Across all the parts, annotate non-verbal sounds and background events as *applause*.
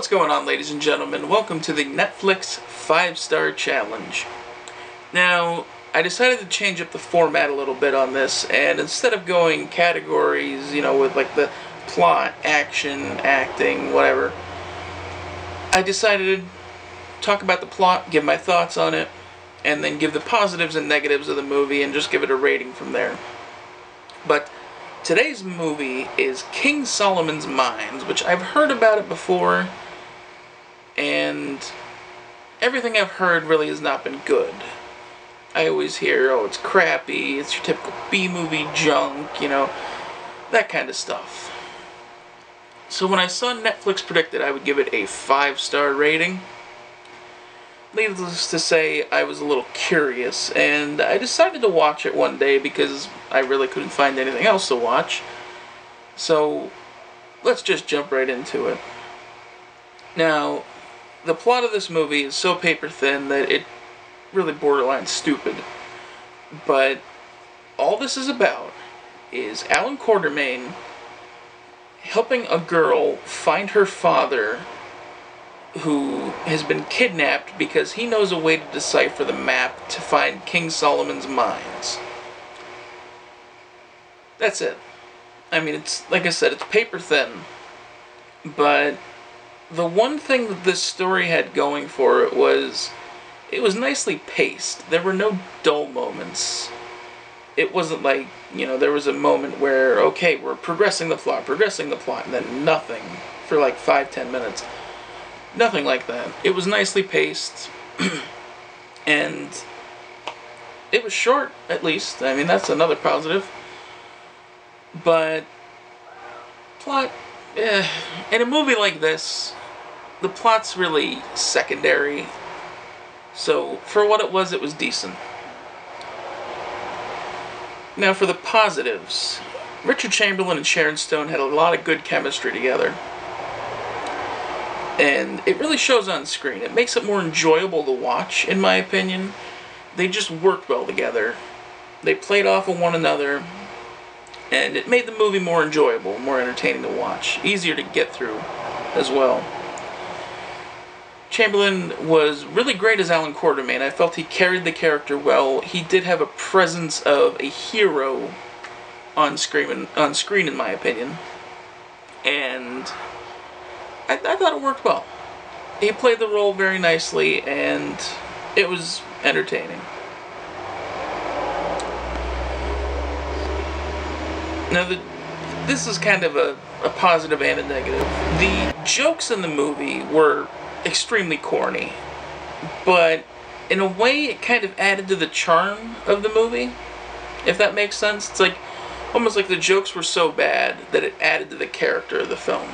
What's going on, ladies and gentlemen? Welcome to the Netflix 5 Star Challenge. Now, I decided to change up the format a little bit on this, and instead of going categories, you know, with like the plot, action, acting, whatever, I decided to talk about the plot, give my thoughts on it, and then give the positives and negatives of the movie and just give it a rating from there. But today's movie is King Solomon's Mines, which I've heard about it before, everything I've heard really has not been good. I always hear, oh, it's crappy, it's your typical B movie junk, you know, that kind of stuff. So when I saw Netflix predicted I would give it a five star rating, needless to say, I was a little curious, and I decided to watch it one day because I really couldn't find anything else to watch. So let's just jump right into it. Now, the plot of this movie is so paper thin that it really borderline stupid. But all this is about is Allan Quatermain helping a girl find her father who has been kidnapped because he knows a way to decipher the map to find King Solomon's mines. That's it. I mean, it's like I said, it's paper thin. But the one thing that this story had going for it was it was nicely paced. There were no dull moments. It wasn't like, you know, there was a moment where, okay, we're progressing the plot, progressing the plot, and then nothing for like five, ten minutes. Nothing like that. It was nicely paced, *clears throat* and it was short, at least. I mean, that's another positive. But, plot, eh, in a movie like this, the plot's really secondary so, for what it was, it was decent. Now, for the positives, Richard Chamberlain and Sharon Stone had a lot of good chemistry together. And it really shows on screen. It makes it more enjoyable to watch, in my opinion. They just worked well together. They played off of one another. And it made the movie more enjoyable, more entertaining to watch, easier to get through as well. Chamberlain was really great as Allan Quatermain. I felt he carried the character well. He did have a presence of a hero on screen, on screen in my opinion. And I, I thought it worked well. He played the role very nicely, and it was entertaining. Now, the, this is kind of a, a positive and a negative. The jokes in the movie were extremely corny. But in a way, it kind of added to the charm of the movie, if that makes sense. It's like almost like the jokes were so bad that it added to the character of the film.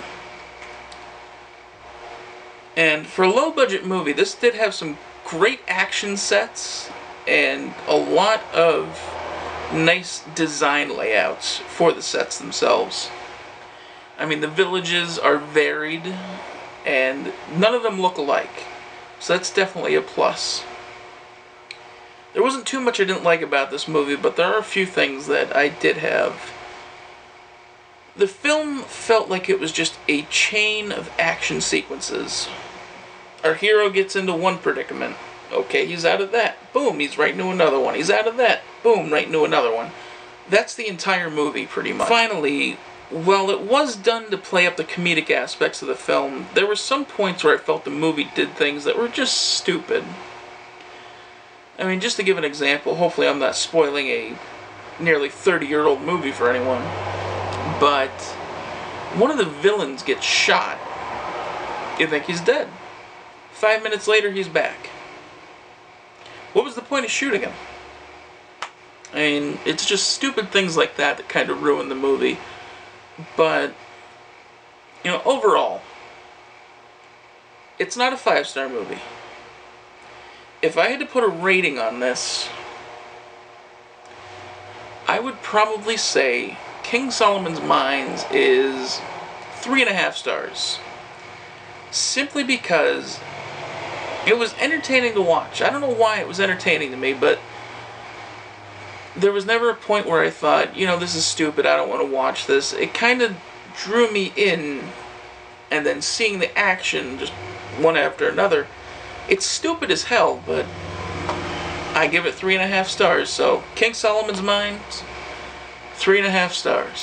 And for a low budget movie, this did have some great action sets and a lot of nice design layouts for the sets themselves. I mean, the villages are varied and none of them look alike. So that's definitely a plus. There wasn't too much I didn't like about this movie, but there are a few things that I did have. The film felt like it was just a chain of action sequences. Our hero gets into one predicament. Okay, he's out of that. Boom, he's right into another one. He's out of that. Boom, right into another one. That's the entire movie, pretty much. Finally, while it was done to play up the comedic aspects of the film, there were some points where I felt the movie did things that were just stupid. I mean, just to give an example, hopefully I'm not spoiling a nearly 30 year old movie for anyone, but one of the villains gets shot. You think he's dead. Five minutes later, he's back. What was the point of shooting him? I mean, it's just stupid things like that that kind of ruin the movie. But, you know, overall, it's not a five star movie. If I had to put a rating on this, I would probably say King Solomon's Mines is three and a half stars. Simply because it was entertaining to watch. I don't know why it was entertaining to me, but there was never a point where I thought, you know, this is stupid, I don't want to watch this. It kind of drew me in and then seeing the action just one after another, it's stupid as hell, but I give it three and a half stars. So, King Solomon's Mines, three and a half stars.